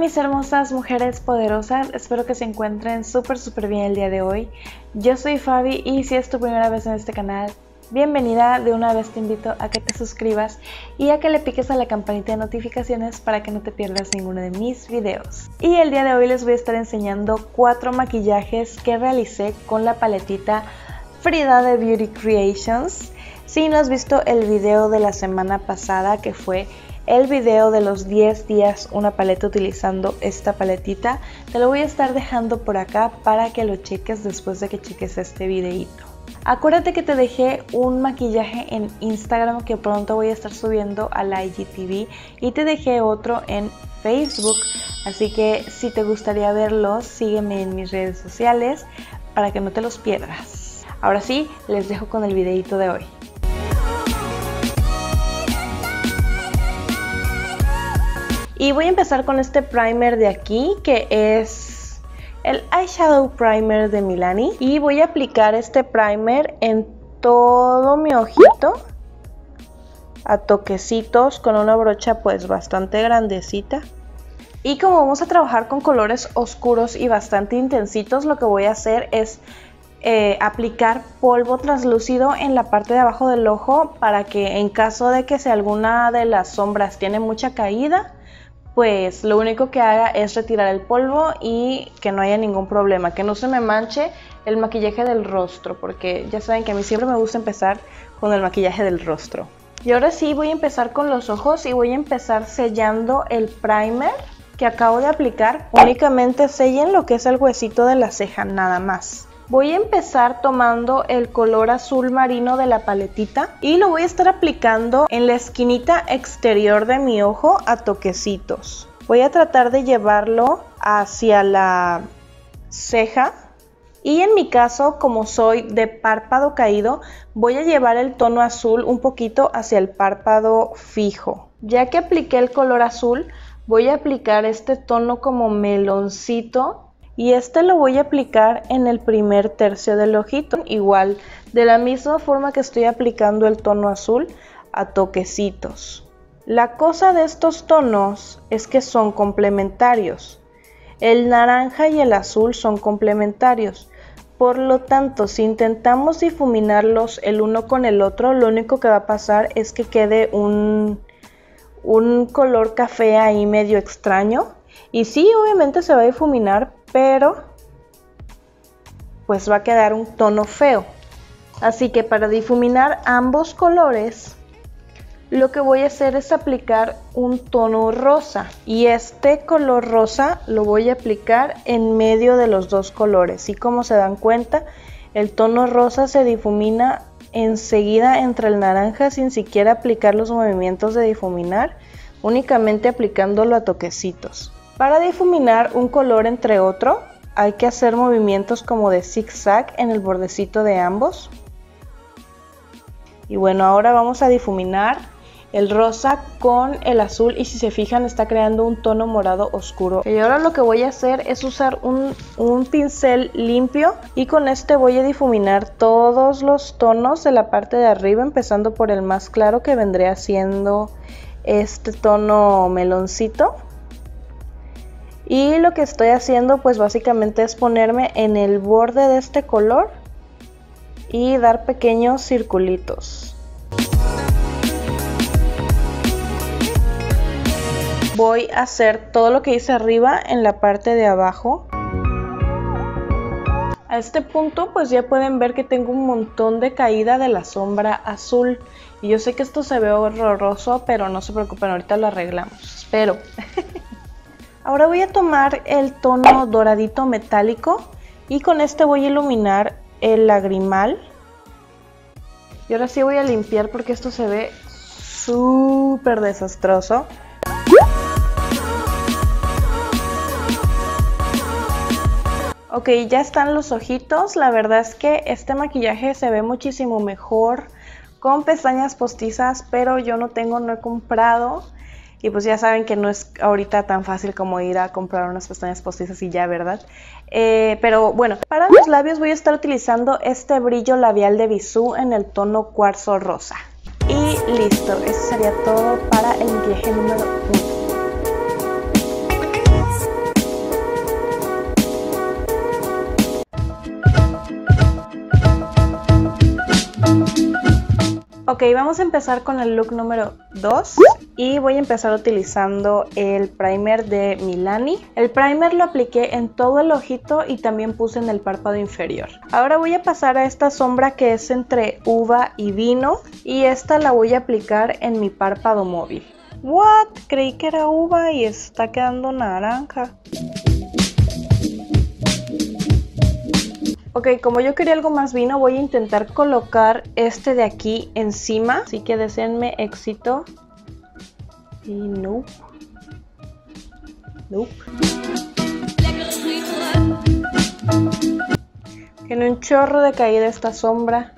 mis hermosas mujeres poderosas, espero que se encuentren súper súper bien el día de hoy. Yo soy Fabi y si es tu primera vez en este canal, bienvenida. De una vez te invito a que te suscribas y a que le piques a la campanita de notificaciones para que no te pierdas ninguno de mis videos. Y el día de hoy les voy a estar enseñando cuatro maquillajes que realicé con la paletita Frida de Beauty Creations. Si no has visto el video de la semana pasada que fue el video de los 10 días una paleta utilizando esta paletita. Te lo voy a estar dejando por acá para que lo cheques después de que cheques este videito. Acuérdate que te dejé un maquillaje en Instagram que pronto voy a estar subiendo a la IGTV y te dejé otro en Facebook. Así que si te gustaría verlos, sígueme en mis redes sociales para que no te los pierdas. Ahora sí, les dejo con el videito de hoy. Y voy a empezar con este primer de aquí que es el eyeshadow primer de Milani. Y voy a aplicar este primer en todo mi ojito a toquecitos con una brocha pues bastante grandecita. Y como vamos a trabajar con colores oscuros y bastante intensitos, lo que voy a hacer es eh, aplicar polvo translúcido en la parte de abajo del ojo para que en caso de que si alguna de las sombras tiene mucha caída, pues lo único que haga es retirar el polvo y que no haya ningún problema, que no se me manche el maquillaje del rostro, porque ya saben que a mí siempre me gusta empezar con el maquillaje del rostro. Y ahora sí voy a empezar con los ojos y voy a empezar sellando el primer que acabo de aplicar. Únicamente sellen lo que es el huesito de la ceja, nada más. Voy a empezar tomando el color azul marino de la paletita y lo voy a estar aplicando en la esquinita exterior de mi ojo a toquecitos. Voy a tratar de llevarlo hacia la ceja y en mi caso, como soy de párpado caído, voy a llevar el tono azul un poquito hacia el párpado fijo. Ya que apliqué el color azul, voy a aplicar este tono como meloncito y este lo voy a aplicar en el primer tercio del ojito. Igual de la misma forma que estoy aplicando el tono azul a toquecitos. La cosa de estos tonos es que son complementarios. El naranja y el azul son complementarios. Por lo tanto si intentamos difuminarlos el uno con el otro lo único que va a pasar es que quede un, un color café ahí medio extraño. Y sí obviamente se va a difuminar pero pues va a quedar un tono feo. Así que para difuminar ambos colores, lo que voy a hacer es aplicar un tono rosa. Y este color rosa lo voy a aplicar en medio de los dos colores. Y como se dan cuenta, el tono rosa se difumina enseguida entre el naranja sin siquiera aplicar los movimientos de difuminar, únicamente aplicándolo a toquecitos. Para difuminar un color entre otro, hay que hacer movimientos como de zigzag en el bordecito de ambos. Y bueno, ahora vamos a difuminar el rosa con el azul y si se fijan está creando un tono morado oscuro. Y ahora lo que voy a hacer es usar un, un, pincel limpio y con este voy a difuminar todos los tonos de la parte de arriba empezando por el más claro que vendría siendo este tono meloncito. Y lo que estoy haciendo pues básicamente es ponerme en el borde de este color y dar pequeños circulitos. Voy a hacer todo lo que hice arriba en la parte de abajo. A este punto pues ya pueden ver que tengo un montón de caída de la sombra azul. Y yo sé que esto se ve horroroso, pero no se preocupen, ahorita lo arreglamos. Espero. Ahora voy a tomar el tono doradito metálico y con este voy a iluminar el lagrimal. Y ahora sí voy a limpiar porque esto se ve súper desastroso. Ok, ya están los ojitos. La verdad es que este maquillaje se ve muchísimo mejor con pestañas postizas, pero yo no tengo, no he comprado. Y pues ya saben que no es ahorita tan fácil como ir a comprar unas pestañas postizas y ya, ¿verdad? Eh, pero bueno, para los labios voy a estar utilizando este brillo labial de Bisú en el tono cuarzo rosa. Y listo, eso sería todo para el maquillaje número 1. Ok, vamos a empezar con el look número 2 y voy a empezar utilizando el primer de Milani. El primer lo apliqué en todo el ojito y también puse en el párpado inferior. Ahora voy a pasar a esta sombra que es entre uva y vino y esta la voy a aplicar en mi párpado móvil. What? Creí que era uva y está quedando naranja. Ok, como yo quería algo más vino, voy a intentar colocar este de aquí encima. Así que deseenme éxito. Y no. Nope. Tiene un chorro de caída esta sombra.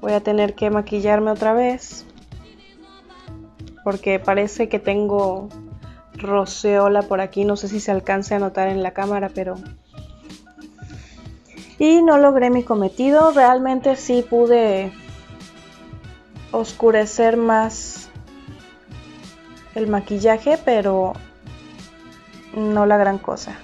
Voy a tener que maquillarme otra vez. Porque parece que tengo roceola por aquí. No sé si se alcance a notar en la cámara, pero y no logré mi cometido. Realmente sí pude oscurecer más el maquillaje, pero no la gran cosa.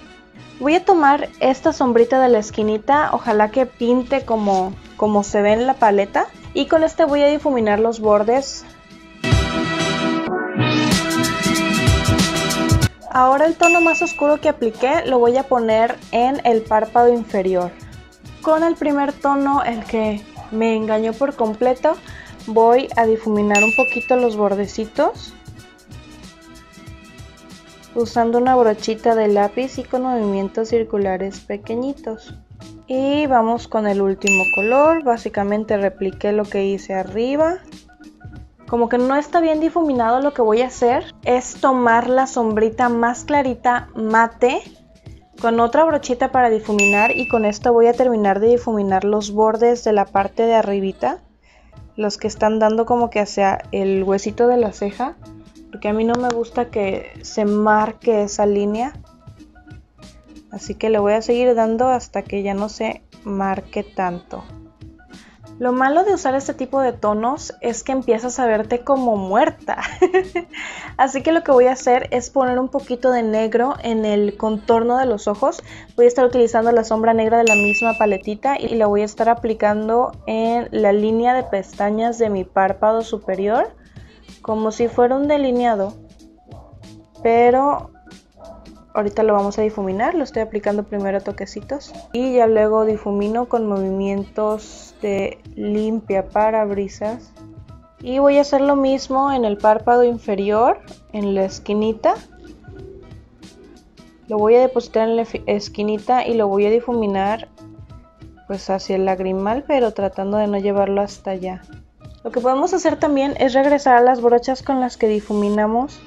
Voy a tomar esta sombrita de la esquinita, ojalá que pinte como, como se ve en la paleta. Y con este voy a difuminar los bordes. Ahora el tono más oscuro que apliqué lo voy a poner en el párpado inferior con el primer tono, el que me engañó por completo, voy a difuminar un poquito los bordecitos usando una brochita de lápiz y con movimientos circulares pequeñitos. Y vamos con el último color, básicamente repliqué lo que hice arriba. Como que no está bien difuminado, lo que voy a hacer es tomar la sombrita más clarita mate con otra brochita para difuminar y con esto voy a terminar de difuminar los bordes de la parte de arribita los que están dando como que hacia el huesito de la ceja porque a mí no me gusta que se marque esa línea. Así que le voy a seguir dando hasta que ya no se marque tanto lo malo de usar este tipo de tonos es que empiezas a verte como muerta. Así que lo que voy a hacer es poner un poquito de negro en el contorno de los ojos. Voy a estar utilizando la sombra negra de la misma paletita y la voy a estar aplicando en la línea de pestañas de mi párpado superior. Como si fuera un delineado. Pero Ahorita lo vamos a difuminar, lo estoy aplicando primero toquecitos y ya luego difumino con movimientos de limpia parabrisas. Y voy a hacer lo mismo en el párpado inferior, en la esquinita. Lo voy a depositar en la esquinita y lo voy a difuminar pues hacia el lagrimal, pero tratando de no llevarlo hasta allá. Lo que podemos hacer también es regresar a las brochas con las que difuminamos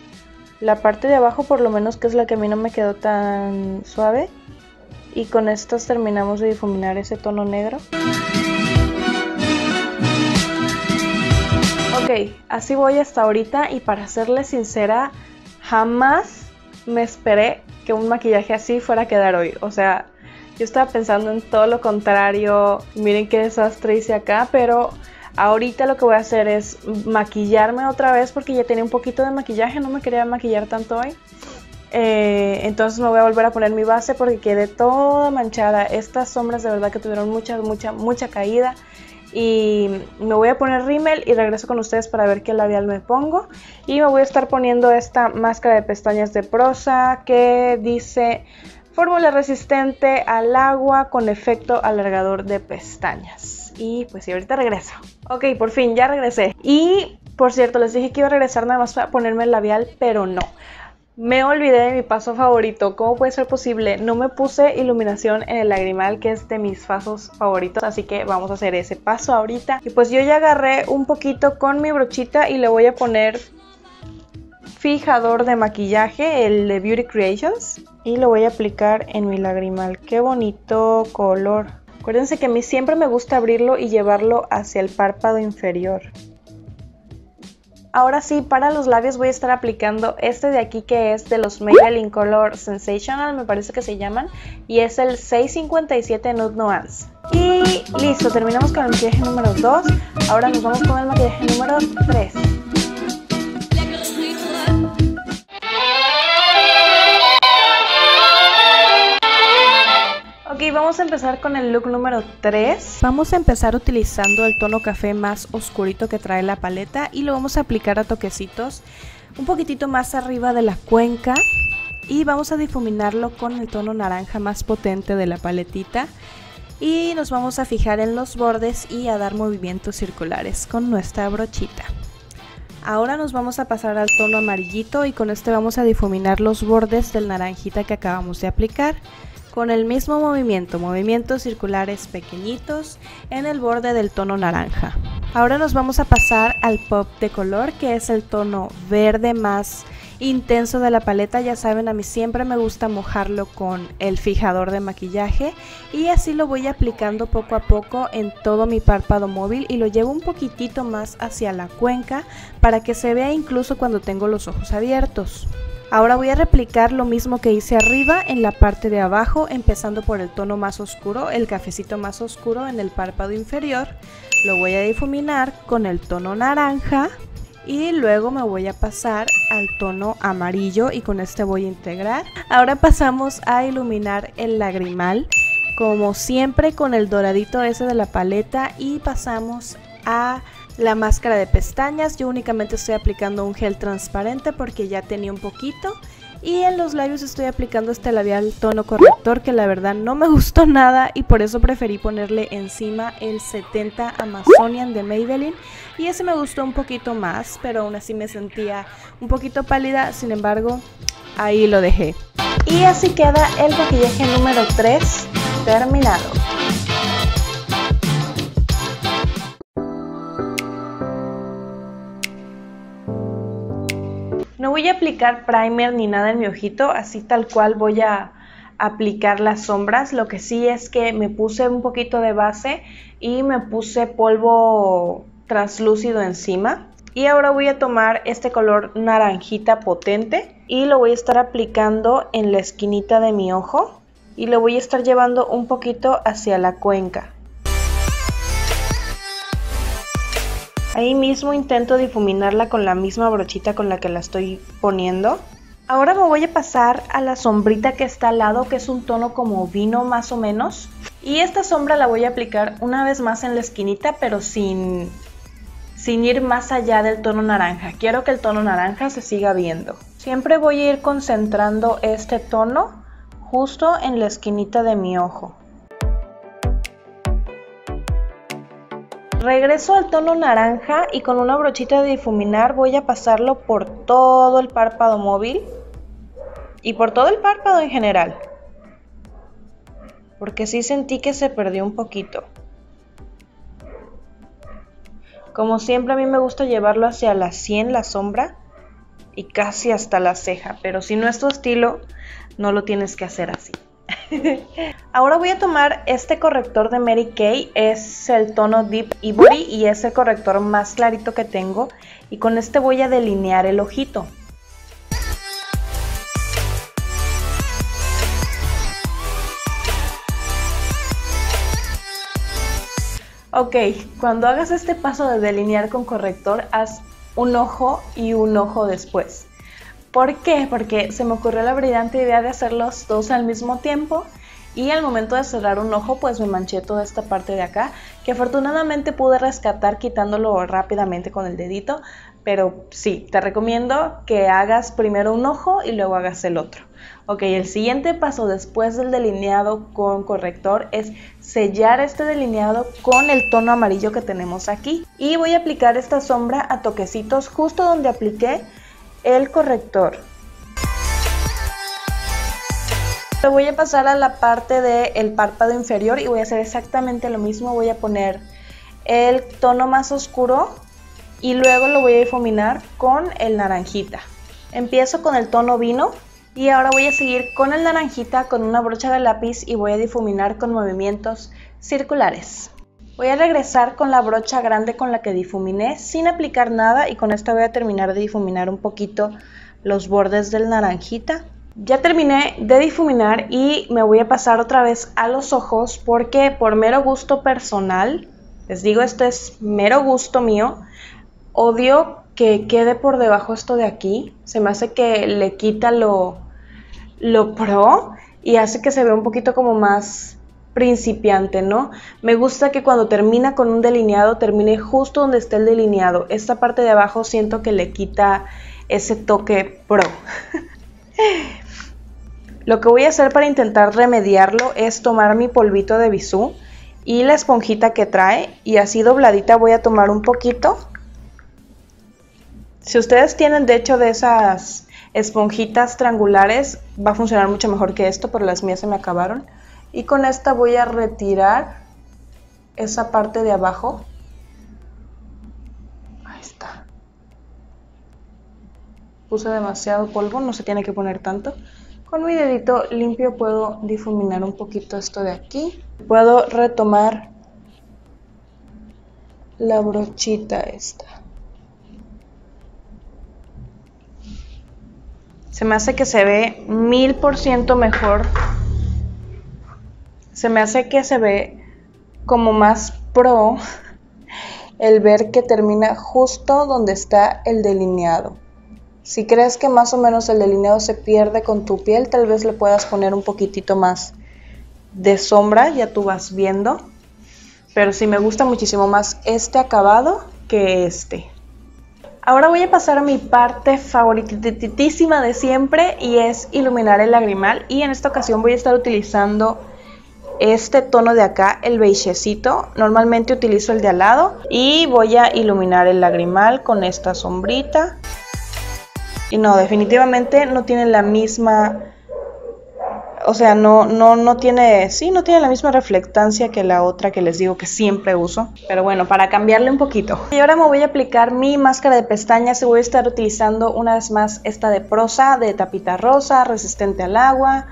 la parte de abajo por lo menos que es la que a mí no me quedó tan suave y con estas terminamos de difuminar ese tono negro así voy hasta ahorita y para serles sincera jamás me esperé que un maquillaje así fuera a quedar hoy o sea yo estaba pensando en todo lo contrario miren qué desastre hice acá pero Ahorita lo que voy a hacer es maquillarme otra vez porque ya tenía un poquito de maquillaje, no me quería maquillar tanto hoy. Eh, entonces me voy a volver a poner mi base porque quedé toda manchada. Estas sombras de verdad que tuvieron mucha, mucha, mucha caída. Y me voy a poner rímel y regreso con ustedes para ver qué labial me pongo. Y me voy a estar poniendo esta máscara de pestañas de prosa que dice fórmula resistente al agua con efecto alargador de pestañas. Y pues sí, ahorita regreso. Ok, por fin, ya regresé. Y por cierto, les dije que iba a regresar nada más para ponerme el labial, pero no. Me olvidé de mi paso favorito. ¿Cómo puede ser posible? No me puse iluminación en el lagrimal, que es de mis pasos favoritos. Así que vamos a hacer ese paso ahorita. Y pues yo ya agarré un poquito con mi brochita y le voy a poner fijador de maquillaje, el de Beauty Creations. Y lo voy a aplicar en mi lagrimal. Qué bonito color. Acuérdense que a mí siempre me gusta abrirlo y llevarlo hacia el párpado inferior. Ahora sí, para los labios voy a estar aplicando este de aquí que es de los Maybelline Color Sensational, me parece que se llaman, y es el 657 Nude Nuance. Y listo, terminamos con el maquillaje número 2, ahora nos vamos con el maquillaje número 3. Vamos a empezar con el look número 3. Vamos a empezar utilizando el tono café más oscurito que trae la paleta y lo vamos a aplicar a toquecitos un poquitito más arriba de la cuenca y vamos a difuminarlo con el tono naranja más potente de la paletita y nos vamos a fijar en los bordes y a dar movimientos circulares con nuestra brochita. Ahora nos vamos a pasar al tono amarillito y con este vamos a difuminar los bordes del naranjita que acabamos de aplicar con el mismo movimiento, movimientos circulares pequeñitos en el borde del tono naranja. Ahora nos vamos a pasar al pop de color que es el tono verde más intenso de la paleta, ya saben a mí siempre me gusta mojarlo con el fijador de maquillaje y así lo voy aplicando poco a poco en todo mi párpado móvil y lo llevo un poquitito más hacia la cuenca para que se vea incluso cuando tengo los ojos abiertos. Ahora voy a replicar lo mismo que hice arriba en la parte de abajo, empezando por el tono más oscuro, el cafecito más oscuro en el párpado inferior. Lo voy a difuminar con el tono naranja y luego me voy a pasar al tono amarillo y con este voy a integrar. Ahora pasamos a iluminar el lagrimal, como siempre con el doradito ese de la paleta y pasamos a la máscara de pestañas. Yo únicamente estoy aplicando un gel transparente porque ya tenía un poquito. Y en los labios estoy aplicando este labial tono corrector que la verdad no me gustó nada y por eso preferí ponerle encima el 70 Amazonian de Maybelline. Y ese me gustó un poquito más, pero aún así me sentía un poquito pálida, sin embargo, ahí lo dejé. Y así queda el maquillaje número 3 terminado. Voy a aplicar primer ni nada en mi ojito, así tal cual voy a aplicar las sombras. Lo que sí es que me puse un poquito de base y me puse polvo translúcido encima. Y ahora voy a tomar este color naranjita potente y lo voy a estar aplicando en la esquinita de mi ojo y lo voy a estar llevando un poquito hacia la cuenca. Ahí mismo intento difuminarla con la misma brochita con la que la estoy poniendo. Ahora me voy a pasar a la sombrita que está al lado, que es un tono como vino más o menos. Y esta sombra la voy a aplicar una vez más en la esquinita, pero sin, sin ir más allá del tono naranja. Quiero que el tono naranja se siga viendo. Siempre voy a ir concentrando este tono justo en la esquinita de mi ojo. Regreso al tono naranja y con una brochita de difuminar voy a pasarlo por todo el párpado móvil y por todo el párpado en general. Porque sí sentí que se perdió un poquito. Como siempre a mí me gusta llevarlo hacia la 100 la sombra y casi hasta la ceja, pero si no es tu estilo, no lo tienes que hacer así. Ahora voy a tomar este corrector de Mary Kay, es el tono Deep Ivory y es el corrector más clarito que tengo y con este voy a delinear el ojito. Ok, cuando hagas este paso de delinear con corrector, haz un ojo y un ojo después. ¿Por qué? Porque se me ocurrió la brillante idea de hacer los dos al mismo tiempo y al momento de cerrar un ojo pues me manché toda esta parte de acá que afortunadamente pude rescatar quitándolo rápidamente con el dedito pero sí, te recomiendo que hagas primero un ojo y luego hagas el otro. Ok, el siguiente paso después del delineado con corrector es sellar este delineado con el tono amarillo que tenemos aquí y voy a aplicar esta sombra a toquecitos justo donde apliqué el corrector. Voy a pasar a la parte del párpado inferior y voy a hacer exactamente lo mismo. Voy a poner el tono más oscuro y luego lo voy a difuminar con el naranjita. Empiezo con el tono vino y ahora voy a seguir con el naranjita con una brocha de lápiz y voy a difuminar con movimientos circulares. Voy a regresar con la brocha grande con la que difuminé sin aplicar nada y con esta voy a terminar de difuminar un poquito los bordes del naranjita. Ya terminé de difuminar y me voy a pasar otra vez a los ojos porque por mero gusto personal, les digo esto es mero gusto mío, odio que quede por debajo esto de aquí, se me hace que le quita lo, lo pro y hace que se vea un poquito como más principiante, ¿no? Me gusta que cuando termina con un delineado termine justo donde está el delineado. Esta parte de abajo siento que le quita ese toque pro. Lo que voy a hacer para intentar remediarlo es tomar mi polvito de bisú y la esponjita que trae y así dobladita voy a tomar un poquito. Si ustedes tienen de hecho de esas esponjitas triangulares va a funcionar mucho mejor que esto, pero las mías se me acabaron. Y con esta voy a retirar esa parte de abajo. Ahí está. Puse demasiado polvo, no se tiene que poner tanto. Con mi dedito limpio puedo difuminar un poquito esto de aquí. Puedo retomar la brochita esta. Se me hace que se ve mil por ciento mejor. Se me hace que se ve como más pro el ver que termina justo donde está el delineado. Si crees que más o menos el delineado se pierde con tu piel, tal vez le puedas poner un poquitito más de sombra, ya tú vas viendo. Pero sí me gusta muchísimo más este acabado que este. Ahora voy a pasar a mi parte favoritísima de siempre y es iluminar el lagrimal. Y en esta ocasión voy a estar utilizando este tono de acá, el beigecito. Normalmente utilizo el de al lado y voy a iluminar el lagrimal con esta sombrita. Y no, definitivamente no tiene la misma, o sea, no, no, no tiene, sí, no tiene la misma reflectancia que la otra que les digo que siempre uso. Pero bueno, para cambiarle un poquito. Y ahora me voy a aplicar mi máscara de pestañas y voy a estar utilizando una vez más esta de prosa, de tapita rosa, resistente al agua,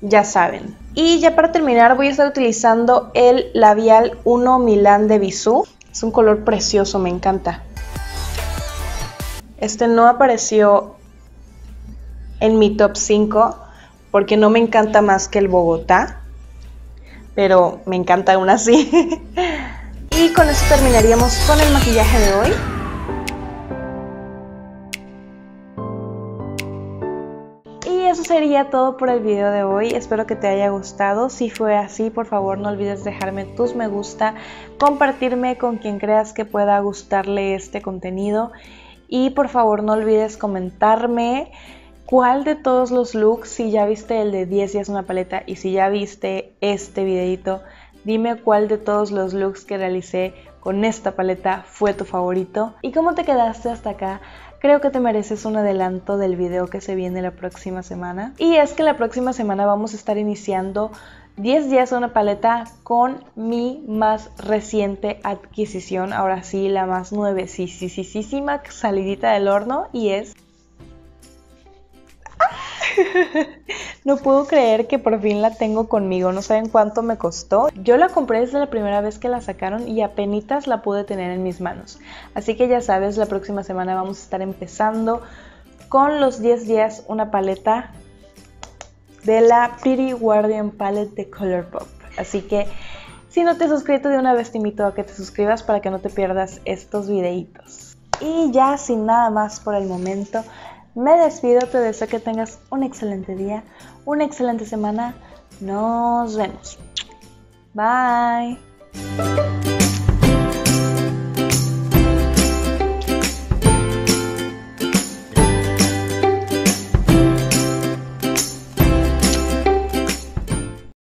ya saben. Y ya para terminar voy a estar utilizando el labial 1 Milán de Bisú. Es un color precioso, me encanta. Este no apareció en mi top 5 porque no me encanta más que el Bogotá, pero me encanta aún así. y con eso terminaríamos con el maquillaje de hoy. Sería todo por el video de hoy. Espero que te haya gustado. Si fue así, por favor no olvides dejarme tus me gusta, compartirme con quien creas que pueda gustarle este contenido y por favor no olvides comentarme cuál de todos los looks, si ya viste el de 10 días una paleta y si ya viste este videito, dime cuál de todos los looks que realicé con esta paleta fue tu favorito y cómo te quedaste hasta acá. Creo que te mereces un adelanto del video que se viene la próxima semana. Y es que la próxima semana vamos a estar iniciando 10 días una paleta con mi más reciente adquisición, ahora sí la más nuevecísima salidita del horno y es... no puedo creer que por fin la tengo conmigo, no saben cuánto me costó. Yo la compré desde la primera vez que la sacaron y apenas la pude tener en mis manos. Así que ya sabes, la próxima semana vamos a estar empezando con los 10 días una paleta de la Pretty Guardian Palette de Colourpop. Así que si no te has suscrito de una vez te invito a que te suscribas para que no te pierdas estos videitos. Y ya sin nada más por el momento, me despido, te deseo que tengas un excelente día, una excelente semana. Nos vemos. Bye.